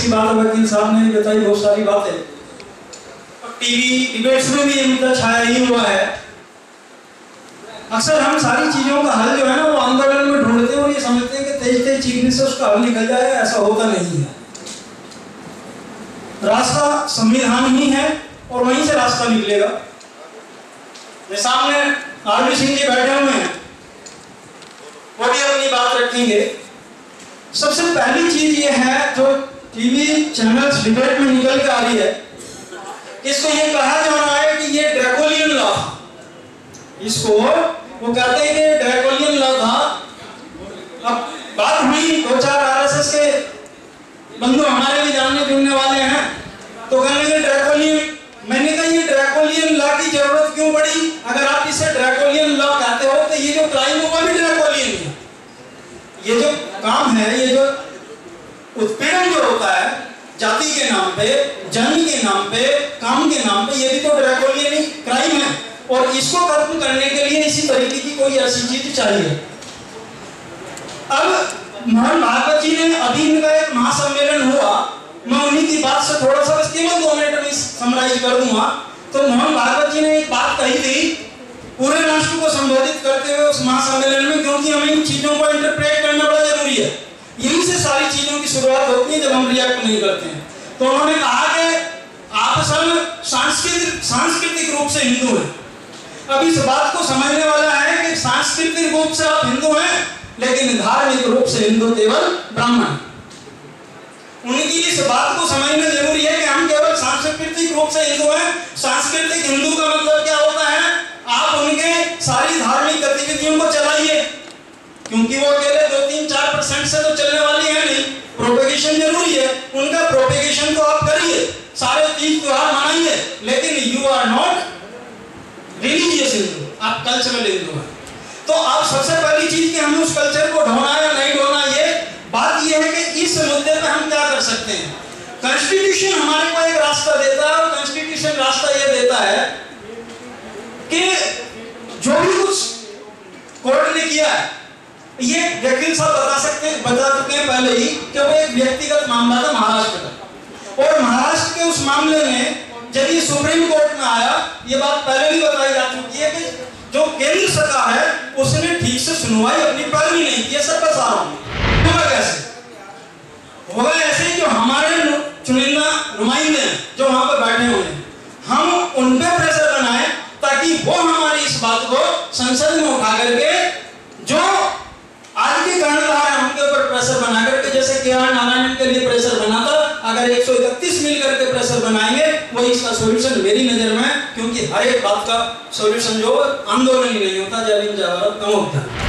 की बात वकील साहब ने बताई, बहुत सारी बातें। टीवी डिबेट्स में भी ये मुद्दा छाया ही हुआ है। अक्सर हम सारी चीज़ों का हल जो है ना, वो आंदोलन में ढूंढते हैं और ये समझते हैं कि तेज तेज चीखने से उसका हल निकल जाएगा, ऐसा होता नहीं है। रास्ता संविधान ही है और वहीं से रास्ता निकलेगा। मेरे सामने आरबी सिंह जी बैठे हुए हैं। वो भी अपनी बात रखेंगे। सबसे पहली चीज़ ये है जो टीवी चैनल्स डिबेट में निकल के आ रही है। इसको ये कहा जा रहा है कि ये ड्रैकोलियन लॉ इसको वो कहते हैं कि ड्रैकोलियन लॉ था अब बात हुई दो चार आरएसएस के बंधु हमारे भी जानने जुड़ने वाले हैं। तो कहने लगे ड्रैकोलियन मैंने कहा ये ड्रैकोलियन लॉ की ज़रूरत क्यों पड़ी? अगर आप इसे ड्रैकोलियन लॉ कहते हो तो ये जो क्राइम हुआ भी ड्रैकोलियन है। ये जो काम है, ये जो उत्पीड़न जो होता है, जाति के नाम पे जन्म के नाम पे, काम के नाम पे, ये भी तो ड्रैकोलियन ही क्राइम है। और इसको खत्म करने के लिए इसी तरीके की कोई ऐसी चीज़ चाहिए। अब मोहन भागवत जी ने अभी इनका एक महासम्मेलन हुआ। मैं उन्हीं की बात से थोड़ा सा बस केवल दो मिनट में समराइज कर दूँगा तो मोहन भागवत जी ने एक बात कही थी, पूरे राष्ट्र को संबोधित करते हुए उस महासम्मेलन में, क्योंकि हमें इन चीज़ों को इंटरप्रेट करना बड़ा ज़रूरी है। सारी चीज़ों की शुरुआत होती है जब हम रिएक्ट नहीं करते हैं। तो उन्होंने कहा कि आप असल सांस्कृतिक सांस्कृतिक रूप से हिंदू हैं। अब इस बात को समझने वाला है कि सांस्कृतिक रूप से आप हिंदू हैं, लेकिन धार्मिक रूप से हिंदू केवल ब्राह्मण। उनकी इस बात को समझना ज़रूरी है कि हम केवल सांस्कृतिक रूप से हिंदू हैं। सांस्कृतिक हिंदू का मतलब क्या होता है? आप उनके सारी धार्मिक गतिविधियों को चलाइए। क्योंकि वो अकेले दो तीन चार परसेंट से तो चलने वाली है नहीं। प्रोपेगेशन ज़रूरी है। उनका प्रोपेगेशन को आप करिए। सारे तीज त्योहार मनाइए। लेकिन you are not religious Hindu. आप कल्चरल हिंदू हैं। तो आप सबसे पहली चीज़ कि हमें उस कल्चर को ढोना या नहीं ढोना, ये बात ये है कि इस मुद्दे पे हम क्या कर सकते हैं? कॉन्स्टिट्यूशन हमारे को एक रास्ता देता है और कॉन्स्टिट्यूशन रास्ता ये देता है कि जो भी कुछ कोर्ट ने किया है ये वकील साहब बता सकते हैं, बता चुके हैं पहले ही कि वो एक व्यक्तिगत मामला था महाराष्ट्र का। और महाराष्ट्र के उस मामले में जब ये सुप्रीम कोर्ट में आया, ये बात पहले भी बताई जा चुकी है कि जो केंद्र सरकार है, उसने ठीक से सुनवाई अपनी पैरवी नहीं की सब बता रहा हूँ कैसे? होगा ऐसे जो हमारे चुनिंदा नुमाइंदे हैं जो वहाँ पर बैठे हुए हैं, हम उन पे प्रेशर बनाए ताकि वो हमारी इस बात को संसद में उठा करके जो आज के कर्णधार है उनके ऊपर प्रेशर बना करके जैसे के आर नारायण के लिए प्रेशर बना था, अगर 131 मिल करके प्रेशर बनाएँगे वो इसका सॉल्यूशन मेरी नज़र में क्योंकि हर एक बात का सॉल्यूशन जो आंदोलन ही नहीं होता, जय हिंद, जय कम होता है।